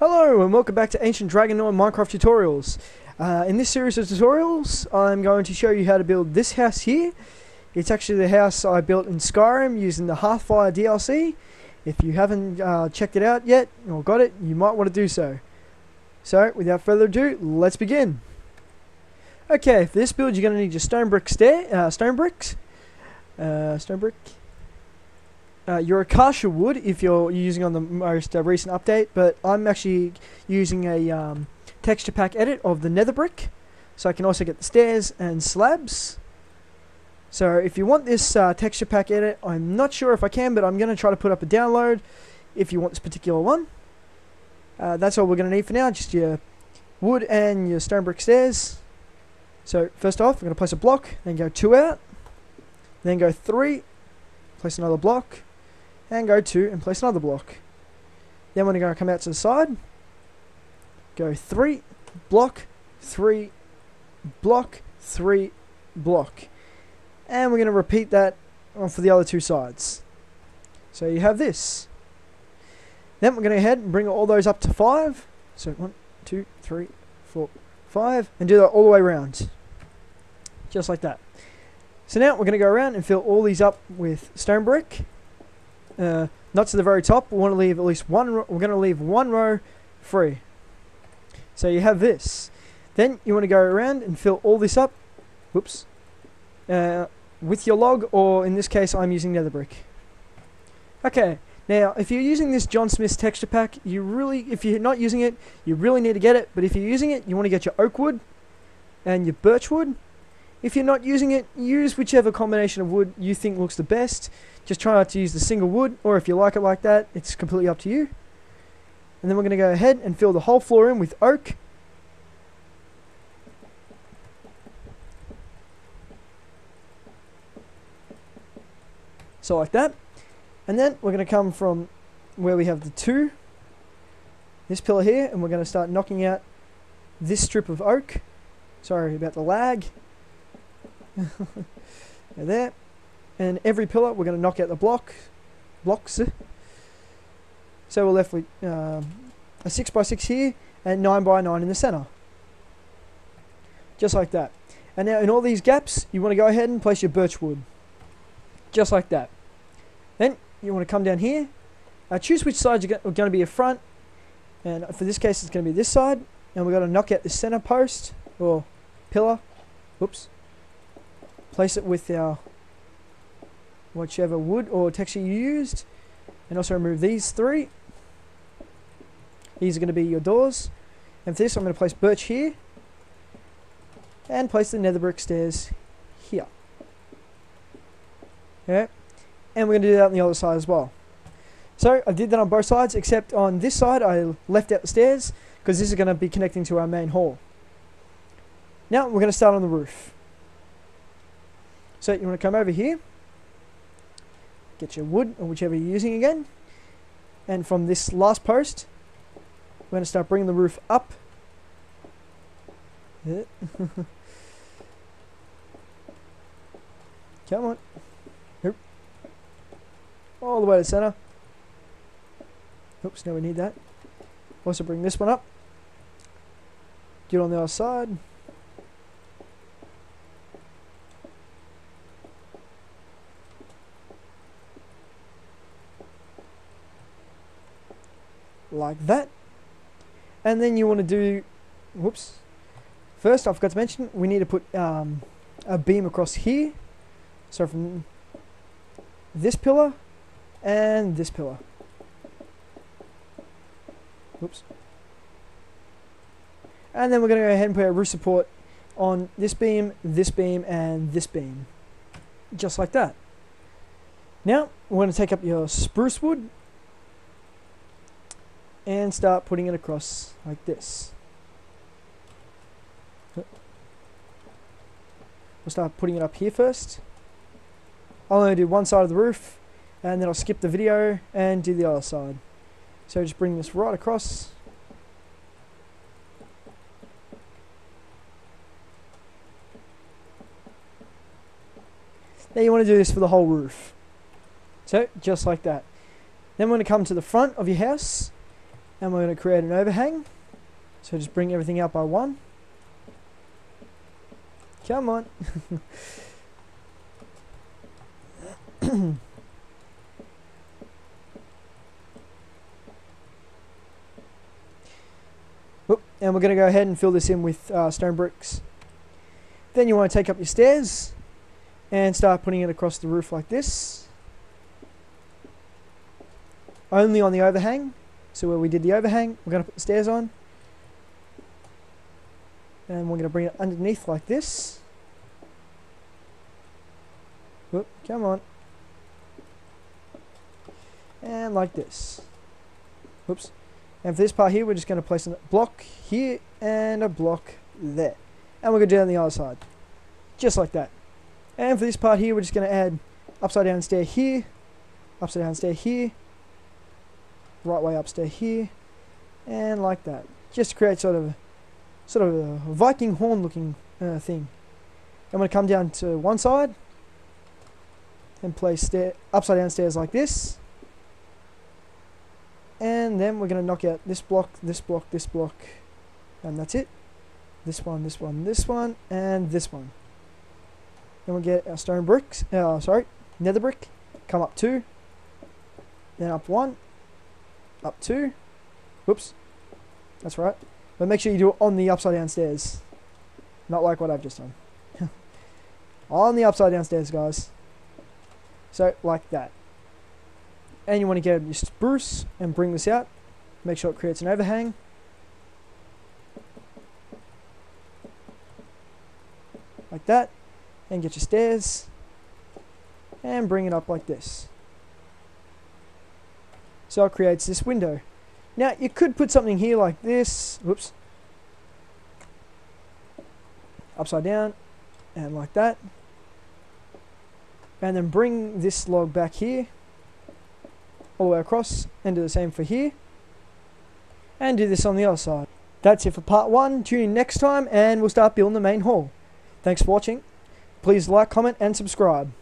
Hello and welcome back to Ancient Dragon Nord Minecraft tutorials. Uh, in this series of tutorials I'm going to show you how to build this house here. It's actually the house I built in Skyrim using the Hearthfire DLC. If you haven't uh, checked it out yet or got it, you might want to do so. So without further ado, let's begin. Okay, for this build you're going to need your stone brick stair, uh, stone bricks, uh, stone brick, uh, your acacia wood if you're using on the most uh, recent update, but I'm actually using a um, texture pack edit of the nether brick, so I can also get the stairs and slabs. So if you want this uh, texture pack edit, I'm not sure if I can, but I'm going to try to put up a download if you want this particular one. Uh, that's all we're going to need for now, just your wood and your stone brick stairs. So first off, we're going to place a block, then go two out, then go three, place another block, and go two and place another block. Then we're going to come out to the side, go three, block, three, block, three, block. And we're going to repeat that for the other two sides. So you have this. Then we're going to go ahead and bring all those up to five. So one, two, three, four, five, and do that all the way around. Just like that. So now we're going to go around and fill all these up with stone brick uh, not to the very top. We want to leave at least one. We're going to leave one row free. So you have this. Then you want to go around and fill all this up. Whoops. Uh, with your log, or in this case, I'm using nether brick. Okay. Now, if you're using this John Smith's texture pack, you really, if you're not using it, you really need to get it. But if you're using it, you want to get your oak wood and your birch wood. If you're not using it, use whichever combination of wood you think looks the best. Just try not to use the single wood, or if you like it like that, it's completely up to you. And then we're going to go ahead and fill the whole floor in with oak. So like that. And then we're going to come from where we have the two, this pillar here, and we're going to start knocking out this strip of oak. Sorry about the lag. there. And every pillar we're going to knock out the block blocks. So we're left with um, a 6x6 here and 9x9 in the center. Just like that. And now in all these gaps you want to go ahead and place your birch wood. Just like that. Then you want to come down here. Uh, choose which side you're going to be a front. And for this case it's going to be this side. And we're going to knock out the center post or pillar. Whoops place it with our whichever wood or texture you used and also remove these three. These are going to be your doors. And for this I'm going to place birch here and place the nether brick stairs here. Okay and we're going to do that on the other side as well. So I did that on both sides except on this side I left out the stairs because this is going to be connecting to our main hall. Now we're going to start on the roof so you want to come over here? Get your wood or whichever you're using again. And from this last post we're going to start bringing the roof up. Come on. All the way to the center. Oops now we need that. Also bring this one up. Get on the other side like that. And then you want to do, whoops. First, I forgot to mention, we need to put um, a beam across here. So from this pillar and this pillar. Whoops. And then we're going to go ahead and put a roof support on this beam, this beam, and this beam. Just like that. Now, we're going to take up your spruce wood and start putting it across like this. We'll start putting it up here first. I'll only do one side of the roof and then I'll skip the video and do the other side. So just bring this right across. Now you want to do this for the whole roof. So just like that. Then we're going to come to the front of your house And we're going to create an overhang. So just bring everything out by one. Come on. And we're going to go ahead and fill this in with uh, stone bricks. Then you want to take up your stairs and start putting it across the roof like this. Only on the overhang. So where we did the overhang, we're going to put the stairs on. And we're going to bring it underneath like this. Whoop, come on. And like this. Whoops. And for this part here, we're just going to place a block here and a block there. And we're going to do it on the other side. Just like that. And for this part here, we're just going to add upside down stair here, upside down stair here, right way upstairs here, and like that. Just create sort of, sort of a Viking horn looking uh, thing. I'm going to come down to one side and place stair, upside down stairs like this. And then we're going to knock out this block, this block, this block, and that's it. This one, this one, this one, and this one. Then we'll get our stone bricks, uh, sorry, nether brick, come up two, then up one, up two, whoops, that's right. But make sure you do it on the upside down stairs, not like what I've just done. on the upside down stairs, guys. So, like that. And you want to get your spruce and bring this out. Make sure it creates an overhang. Like that and get your stairs and bring it up like this. So it creates this window. Now you could put something here like this, whoops, upside down and like that. And then bring this log back here, all the way across and do the same for here. And do this on the other side. That's it for part one. Tune in next time and we'll start building the main hall. Thanks for watching. Please like, comment, and subscribe.